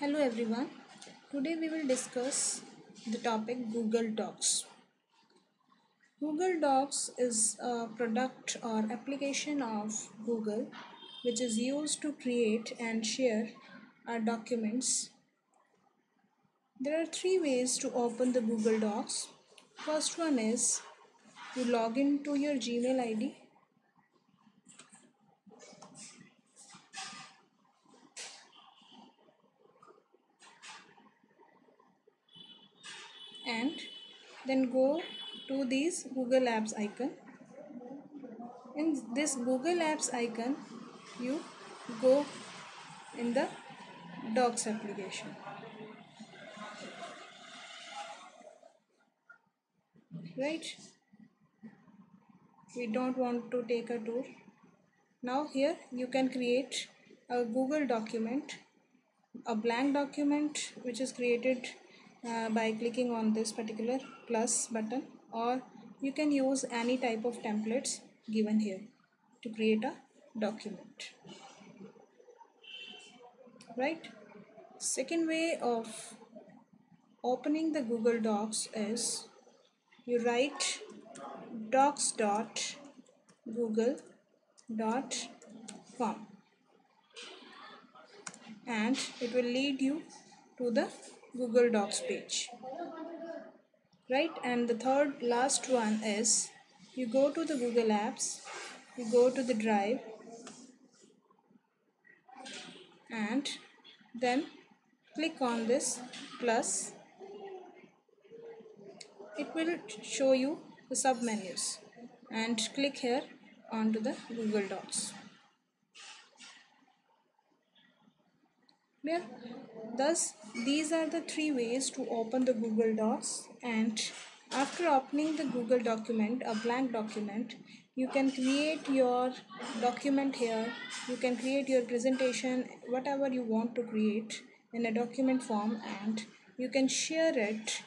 Hello everyone. Today we will discuss the topic Google Docs. Google Docs is a product or application of Google which is used to create and share our documents. There are three ways to open the Google Docs. First one is you log in to your Gmail ID and then go to this Google Apps icon. In this Google Apps icon, you go in the Docs application. Right? We don't want to take a tour. Now here you can create a Google document, a blank document which is created uh, by clicking on this particular plus button or you can use any type of templates given here to create a document. Right? Second way of opening the google docs is you write docs dot google dot com and it will lead you to the Google Docs page. Right, and the third last one is you go to the Google Apps, you go to the Drive, and then click on this plus. It will show you the sub menus and click here onto the Google Docs. Thus, these are the three ways to open the Google Docs and after opening the Google document, a blank document, you can create your document here. You can create your presentation, whatever you want to create in a document form and you can share it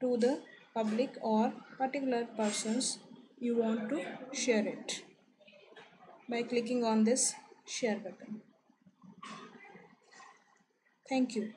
to the public or particular persons you want to share it by clicking on this share button. Thank you.